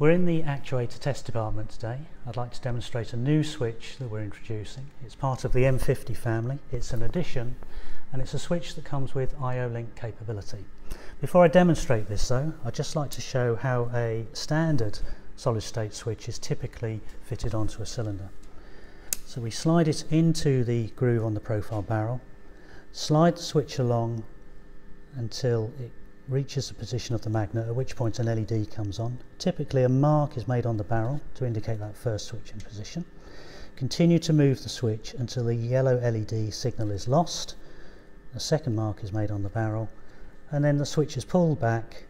We're in the actuator test department today. I'd like to demonstrate a new switch that we're introducing. It's part of the M50 family. It's an addition and it's a switch that comes with IO-Link capability. Before I demonstrate this though, I'd just like to show how a standard solid state switch is typically fitted onto a cylinder. So we slide it into the groove on the profile barrel, slide the switch along until it reaches the position of the magnet, at which point an LED comes on. Typically a mark is made on the barrel to indicate that first switch in position. Continue to move the switch until the yellow LED signal is lost. A second mark is made on the barrel and then the switch is pulled back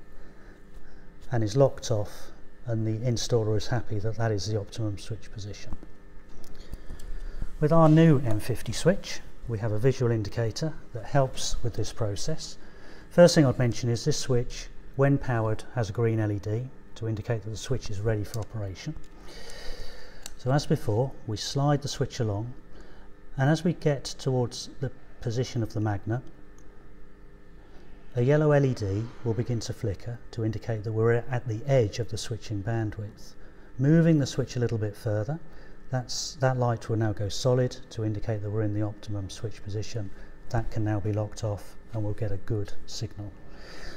and is locked off and the installer is happy that that is the optimum switch position. With our new M50 switch we have a visual indicator that helps with this process First thing I'd mention is this switch, when powered, has a green LED to indicate that the switch is ready for operation. So as before, we slide the switch along and as we get towards the position of the magnet, a yellow LED will begin to flicker to indicate that we're at the edge of the switching bandwidth. Moving the switch a little bit further, that light will now go solid to indicate that we're in the optimum switch position. That can now be locked off and we'll get a good signal.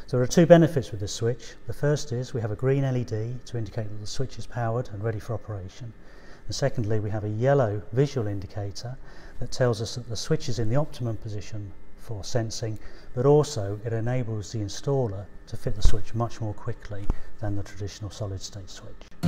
So there are two benefits with this switch. The first is we have a green LED to indicate that the switch is powered and ready for operation. And secondly, we have a yellow visual indicator that tells us that the switch is in the optimum position for sensing, but also it enables the installer to fit the switch much more quickly than the traditional solid state switch.